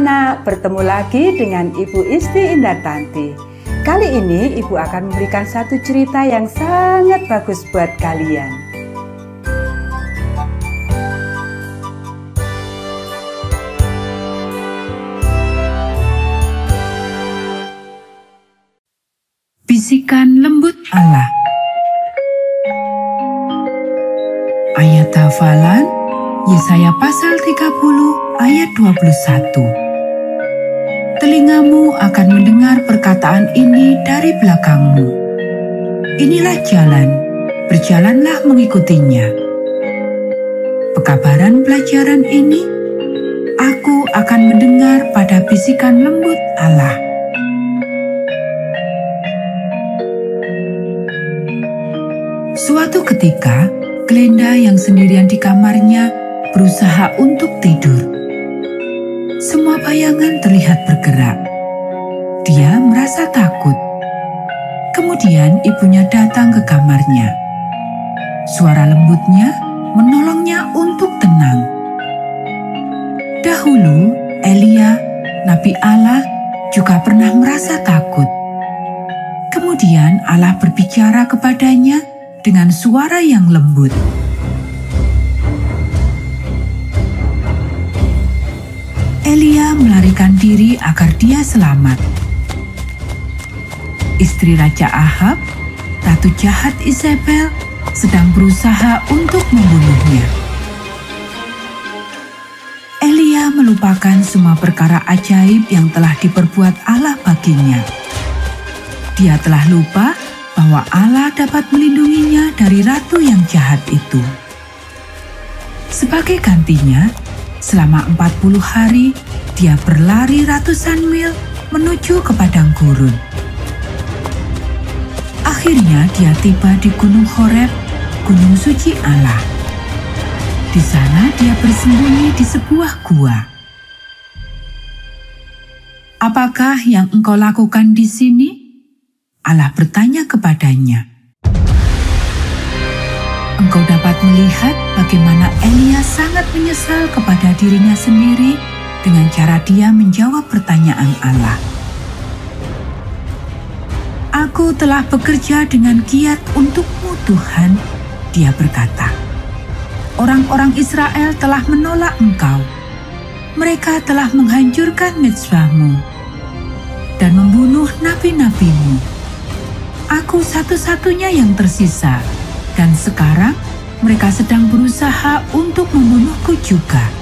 anak-anak, bertemu lagi dengan Ibu Isti Indartanti. Kali ini Ibu akan memberikan satu cerita yang sangat bagus buat kalian. Bisikan lembut Allah Ayat hafalan Yesaya pasal 30 ayat 21 Telingamu akan mendengar perkataan ini dari belakangmu. Inilah jalan, berjalanlah mengikutinya. Pekabaran pelajaran ini Aku akan mendengar pada bisikan lembut Allah. Suatu ketika, Glenda yang sendirian di kamarnya berusaha untuk tidur. Semua bayangan terlihat bergerak. Dia merasa takut. Kemudian ibunya datang ke kamarnya. Suara lembutnya menolongnya untuk tenang. Dahulu, Elia, Nabi Allah, juga pernah merasa takut. Kemudian Allah berbicara kepadanya dengan suara yang lembut. Melarikan diri agar dia selamat. Istri Raja Ahab, ratu jahat Isabel, sedang berusaha untuk membunuhnya. Elia melupakan semua perkara ajaib yang telah diperbuat Allah baginya. Dia telah lupa bahwa Allah dapat melindunginya dari ratu yang jahat itu. Sebagai gantinya, selama 40 hari dia berlari ratusan mil menuju ke padang gurun. Akhirnya dia tiba di Gunung Horeb, gunung suci Allah. Di sana dia bersembunyi di sebuah gua. Apakah yang engkau lakukan di sini? Allah bertanya kepadanya. Engkau dapat melihat bagaimana Elia sangat menyesal kepada dirinya sendiri dengan cara dia menjawab pertanyaan Allah. Aku telah bekerja dengan giat untukmu Tuhan, dia berkata. Orang-orang Israel telah menolak engkau. Mereka telah menghancurkan mezbahmu dan membunuh nabi-nabimu aku satu-satunya yang tersisa, dan sekarang mereka sedang berusaha untuk membunuhku juga.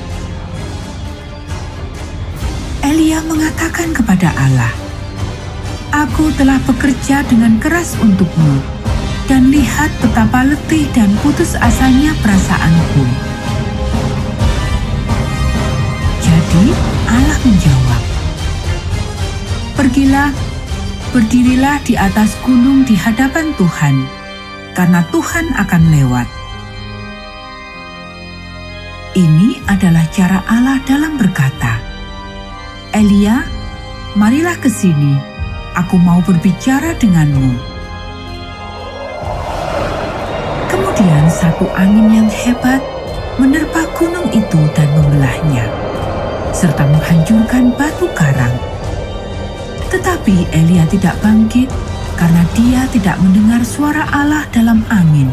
Elia mengatakan kepada Allah, Aku telah bekerja dengan keras untukmu, dan lihat betapa letih dan putus asanya perasaanku. Jadi Allah menjawab, Pergilah berdirilah di atas gunung di hadapan Tuhan, karena Tuhan akan lewat. Ini adalah cara Allah dalam berkata, Elia, marilah ke sini, aku mau berbicara denganmu. Kemudian satu angin yang hebat menerpa gunung itu dan membelahnya, serta menghancurkan batu karang. Tetapi Elia tidak bangkit karena dia tidak mendengar suara Allah dalam angin.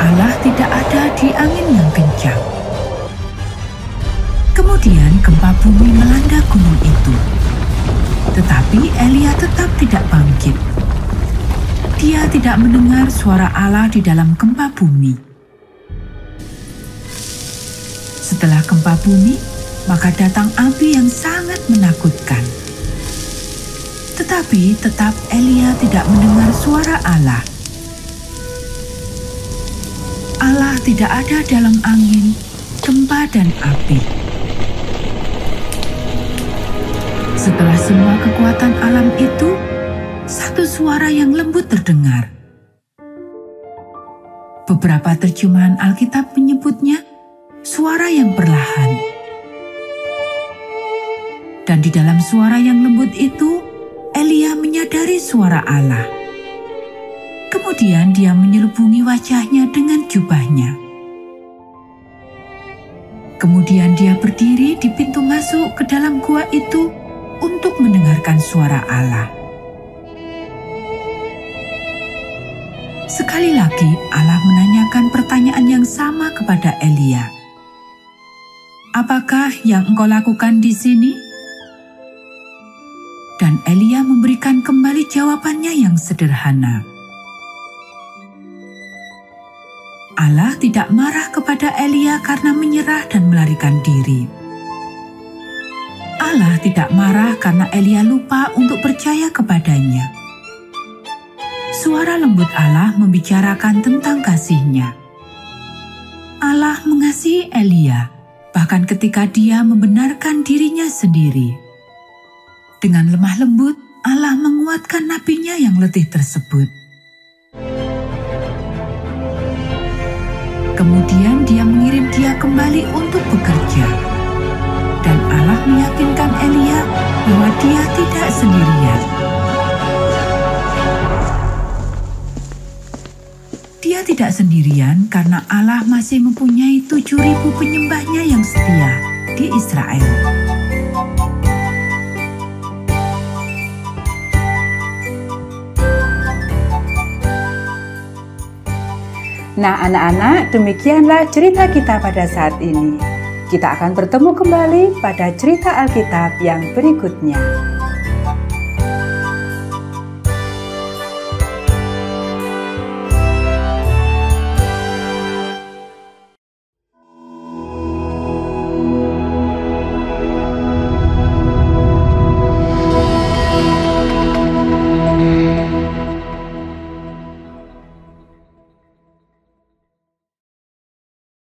Allah tidak ada di angin yang kencang. Kemudian gempa bumi melanda gunung itu. Tetapi Elia tetap tidak bangkit. Dia tidak mendengar suara Allah di dalam gempa bumi. Setelah gempa bumi, maka datang api yang sangat menakutkan. Tetapi tetap Elia tidak mendengar suara Allah. Allah tidak ada dalam angin, gempa dan api. Setelah semua kekuatan alam itu, satu suara yang lembut terdengar. Beberapa terjemahan Alkitab menyebutnya suara yang perlahan. Dan di dalam suara yang lembut itu, Elia menyadari suara Allah. Kemudian dia menyelubungi wajahnya dengan jubahnya. Kemudian dia berdiri di pintu masuk ke dalam gua itu untuk mendengarkan suara Allah. Sekali lagi Allah menanyakan pertanyaan yang sama kepada Elia. Apakah yang engkau lakukan di sini? Dan Elia memberikan kembali jawabannya yang sederhana. Allah tidak marah kepada Elia karena menyerah dan melarikan diri. Tidak marah karena Elia lupa untuk percaya kepadanya. Suara lembut Allah membicarakan tentang kasihnya. Allah mengasihi Elia, bahkan ketika dia membenarkan dirinya sendiri. Dengan lemah lembut, Allah menguatkan nabinya yang letih tersebut. Kemudian dia mengirim dia kembali untuk bekerja. Dan Allah meyakinkan Elia bahwa dia tidak sendirian. Dia tidak sendirian karena Allah masih mempunyai tujuh ribu penyembahnya yang setia di Israel. Nah, anak-anak, demikianlah cerita kita pada saat ini. Kita akan bertemu kembali pada cerita Alkitab yang berikutnya.